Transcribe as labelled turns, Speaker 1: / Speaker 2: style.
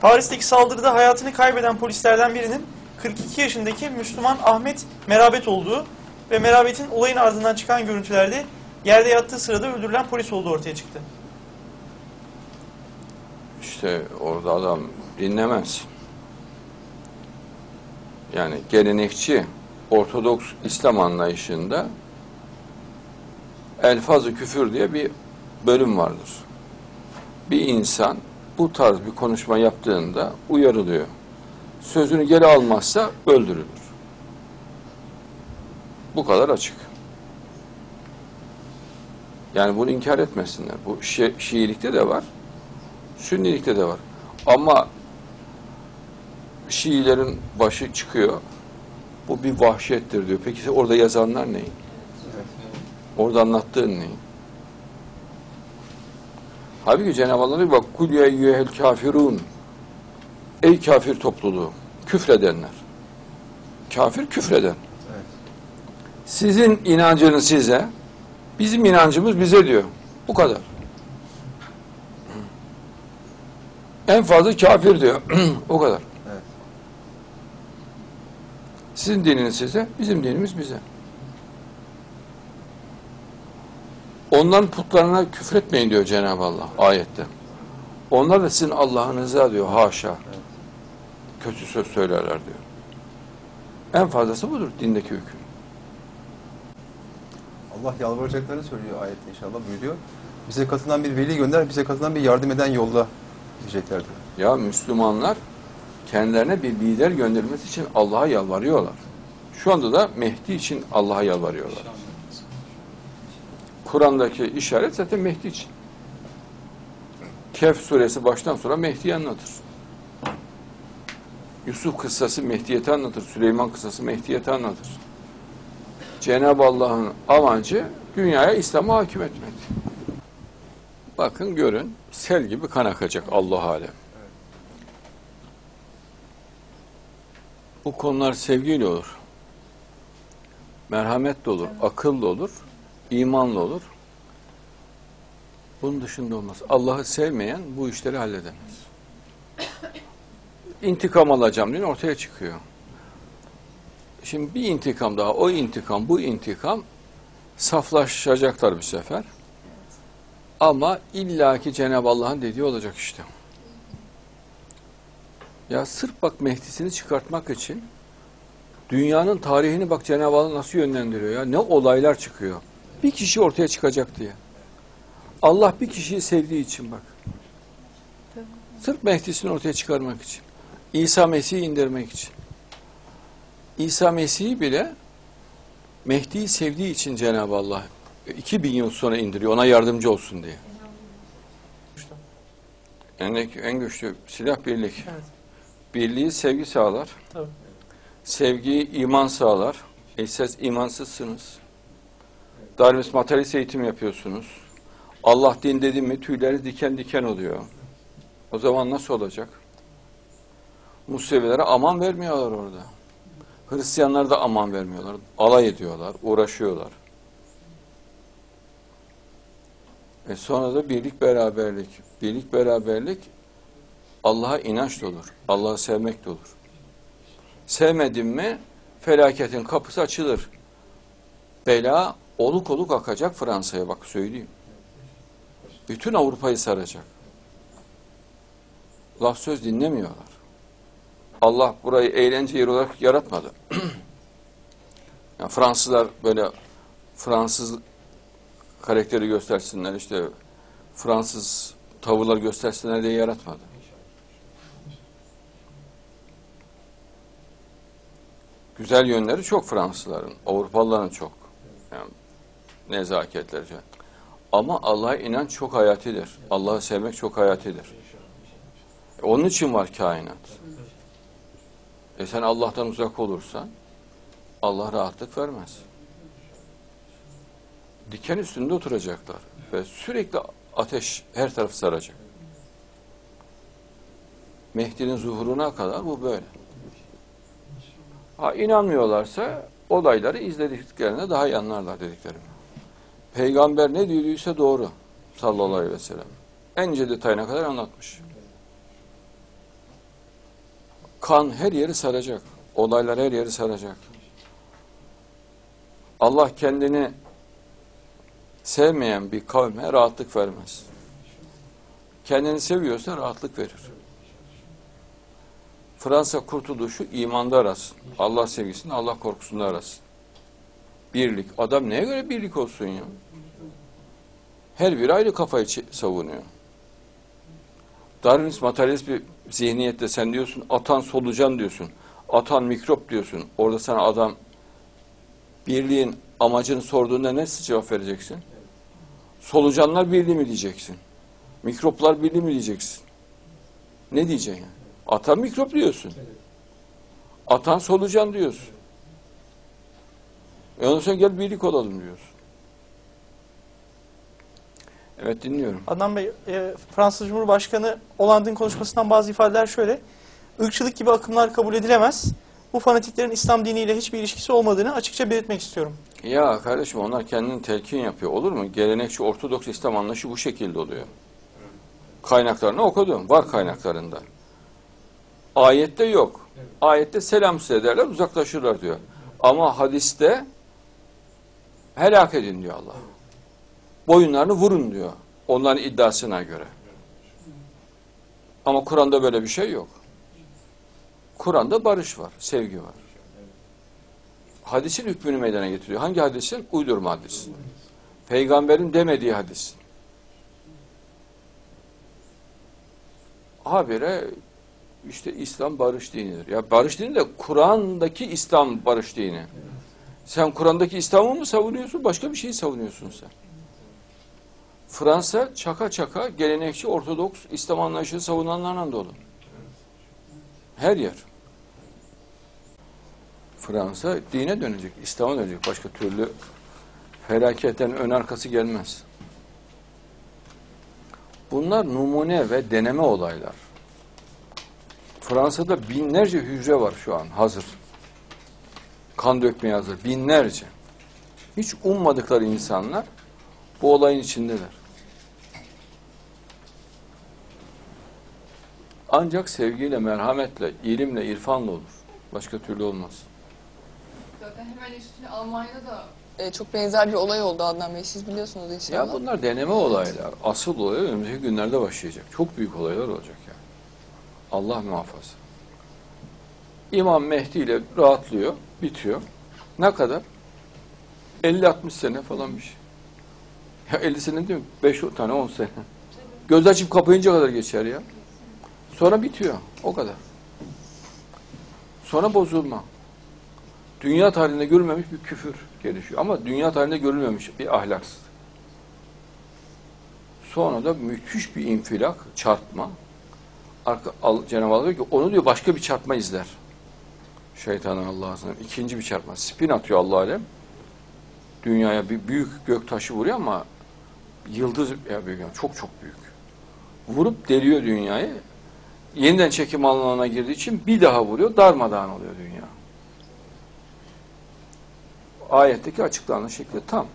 Speaker 1: Paris'teki saldırıda hayatını kaybeden polislerden birinin 42 yaşındaki Müslüman Ahmet Merabet olduğu ve Merabet'in olayın ardından çıkan görüntülerde yerde yattığı sırada öldürülen polis olduğu ortaya çıktı.
Speaker 2: İşte orada adam dinlemez. Yani gelenekçi Ortodoks İslam anlayışında elfazı küfür diye bir bölüm vardır. Bir insan bu tarz bir konuşma yaptığında uyarılıyor. Sözünü geri almazsa öldürülür. Bu kadar açık. Yani bunu inkar etmesinler. Bu Şi- Şiilikte de var. Sünnilikte de var. Ama Şiilerin başı çıkıyor. Bu bir vahşettir diyor. Peki orada yazanlar ne? Orada anlattığın ne? Halbuki Cenab-ı Allah diyor bak kul ya eyyühel kafirun ey kafir topluluğu küfredenler. Kafir küfreden.
Speaker 3: Evet.
Speaker 2: Sizin inancınız size, bizim inancımız bize diyor. Bu kadar. En fazla kafir diyor. o kadar.
Speaker 3: Evet.
Speaker 2: Sizin dininiz size, bizim dinimiz bize. Onların putlarına küfretmeyin diyor Cenab-ı Allah ayette. Onlar da sizin Allah'ınıza diyor haşa. Kötü söz söylerler diyor. En fazlası budur dindeki hüküm.
Speaker 3: Allah yalvaracaklarını söylüyor ayette inşallah buyuruyor. Bize katılan bir veli gönder, bize katılan bir yardım eden yolla diyeceklerdi.
Speaker 2: Ya Müslümanlar kendilerine bir lider gönderilmesi için Allah'a yalvarıyorlar. Şu anda da Mehdi için Allah'a yalvarıyorlar. Kur'an'daki işaret zaten Mehdi için. Kehf suresi baştan sonra Mehdi'yi anlatır. Yusuf kıssası Mehdiyet'i anlatır. Süleyman kıssası Mehdiyet'i anlatır. Cenab-ı Allah'ın amacı dünyaya İslam'a hakim etmek. Bakın görün sel gibi kan akacak Allah alem. Bu konular sevgiyle olur. Merhametle olur, akıllı olur, imanla olur. Bunun dışında olmaz. Allah'ı sevmeyen bu işleri halledemez. İntikam alacağım diye ortaya çıkıyor. Şimdi bir intikam daha, o intikam, bu intikam saflaşacaklar bir sefer. Ama illaki Cenab-ı Allah'ın dediği olacak işte. Ya sırf bak Mehdi'sini çıkartmak için dünyanın tarihini bak Cenab-ı Allah nasıl yönlendiriyor ya. Ne olaylar çıkıyor. Bir kişi ortaya çıkacak diye. Allah bir kişiyi sevdiği için bak. Sırf Mehdi'sini ortaya çıkarmak için. İsa Mesih'i indirmek için. İsa Mesih'i bile Mehdi'yi sevdiği için Cenab-ı Allah 2000 yıl sonra indiriyor ona yardımcı olsun diye. En, en güçlü silah birlik.
Speaker 1: Evet.
Speaker 2: Birliği sevgi sağlar.
Speaker 1: Tabii.
Speaker 2: Sevgiyi iman sağlar. E siz imansızsınız. Darwinist materyalist eğitim yapıyorsunuz. Allah din dedi mi tüyleri diken diken oluyor. O zaman nasıl olacak? Musevilere aman vermiyorlar orada. Hristiyanlar da aman vermiyorlar. Alay ediyorlar, uğraşıyorlar. E sonra da birlik beraberlik. Birlik beraberlik Allah'a inanç da olur. Allah'ı sevmek de olur. Sevmedin mi felaketin kapısı açılır. Bela oluk oluk akacak Fransa'ya bak söyleyeyim. Bütün Avrupa'yı saracak. Laf söz dinlemiyorlar. Allah burayı eğlence yeri olarak yaratmadı. yani Fransızlar böyle Fransız karakteri göstersinler işte Fransız tavırlar göstersinler diye yaratmadı. Güzel yönleri çok Fransızların, Avrupalıların çok. Yani nezaketleri. falan. Ama Allah'a inanç çok hayatidir. Allah'ı sevmek çok hayatidir. Onun için var kainat. E sen Allah'tan uzak olursan Allah rahatlık vermez. Diken üstünde oturacaklar ve sürekli ateş her tarafı saracak. Mehdi'nin zuhuruna kadar bu böyle. Ha inanmıyorlarsa olayları izlediklerinde daha iyi anlarlar dediklerim. Peygamber ne dediyse doğru sallallahu aleyhi ve sellem. En ince detayına kadar anlatmış. kan her yeri saracak. Olaylar her yeri saracak. Allah kendini sevmeyen bir kavme rahatlık vermez. Kendini seviyorsa rahatlık verir. Fransa kurtuluşu imanda arasın. Allah sevgisini, Allah korkusunda arasın. Birlik. Adam neye göre birlik olsun ya? Her biri ayrı kafayı savunuyor. Darwinist materyalist bir zihniyette sen diyorsun atan solucan diyorsun. Atan mikrop diyorsun. Orada sana adam birliğin amacını sorduğunda ne cevap vereceksin? Solucanlar birliği mi diyeceksin? Mikroplar birliği mi diyeceksin? Ne diyeceksin? Atan mikrop diyorsun. Atan solucan diyorsun. E ondan sonra gel birlik olalım diyorsun. Evet dinliyorum.
Speaker 1: Adnan Bey, e, Fransız Cumhurbaşkanı Hollande'ın konuşmasından bazı ifadeler şöyle. Irkçılık gibi akımlar kabul edilemez. Bu fanatiklerin İslam diniyle hiçbir ilişkisi olmadığını açıkça belirtmek istiyorum.
Speaker 2: Ya kardeşim onlar kendini telkin yapıyor. Olur mu? Gelenekçi Ortodoks İslam anlayışı bu şekilde oluyor. Kaynaklarını okudum. Var kaynaklarında. Ayette yok. Ayette selam size derler uzaklaşırlar diyor. Ama hadiste helak edin diyor Allah. Boyunlarını vurun diyor. Onların iddiasına göre. Ama Kur'an'da böyle bir şey yok. Kur'an'da barış var, sevgi var. Hadisin hükmünü meydana getiriyor. Hangi hadisin? Uydurma hadis. Peygamberin demediği hadis. Habire işte İslam barış dinidir. Ya barış dini de Kur'an'daki İslam barış dini. Sen Kur'an'daki İslam'ı mı savunuyorsun? Başka bir şeyi savunuyorsun sen. Fransa çaka çaka gelenekçi Ortodoks İslam anlayışını savunanlarla dolu. Her yer. Fransa dine dönecek, İslam'a dönecek. Başka türlü felaketten ön arkası gelmez. Bunlar numune ve deneme olaylar. Fransa'da binlerce hücre var şu an hazır. Kan dökmeye hazır. Binlerce. Hiç ummadıkları insanlar bu olayın içindeler. Ancak sevgiyle, merhametle, ilimle, irfanla olur. Başka türlü olmaz.
Speaker 4: Zaten hemen üstüne Almanya'da da
Speaker 5: E, çok benzer bir olay oldu Adnan Bey. Siz biliyorsunuz inşallah.
Speaker 2: Ya bunlar deneme olaylar. Asıl olay önümüzdeki günlerde başlayacak. Çok büyük olaylar olacak yani. Allah muhafaza. İmam Mehdi ile rahatlıyor, bitiyor. Ne kadar? 50-60 sene falan bir şey. Ya 50 sene değil mi? 5 tane 10 sene. Göz açıp kapayınca kadar geçer ya. Sonra bitiyor. O kadar. Sonra bozulma. Dünya tarihinde görülmemiş bir küfür gelişiyor. Ama dünya tarihinde görülmemiş bir ahlaksızlık. Sonra da müthiş bir infilak, çarpma. Arka, Cenab-ı Allah diyor ki onu diyor başka bir çarpma izler. Şeytanın Allah'ın ikinci bir çarpma. Spin atıyor Allah alem. Dünyaya bir büyük gök taşı vuruyor ama yıldız ya büyük yani çok çok büyük. Vurup deliyor dünyayı. Yeniden çekim alanına girdiği için bir daha vuruyor. Darmadağın oluyor dünya. Ayetteki açıklanan şekli tam.